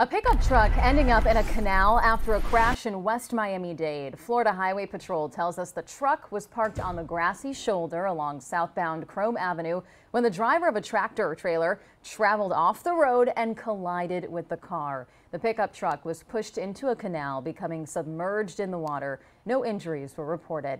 A pickup truck ending up in a canal after a crash in West Miami-Dade. Florida Highway Patrol tells us the truck was parked on the grassy shoulder along southbound Krome Avenue when the driver of a tractor trailer traveled off the road and collided with the car. The pickup truck was pushed into a canal, becoming submerged in the water. No injuries were reported.